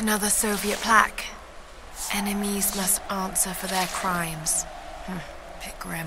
Another Soviet plaque. Enemies must answer for their crimes. Hm, bit grim.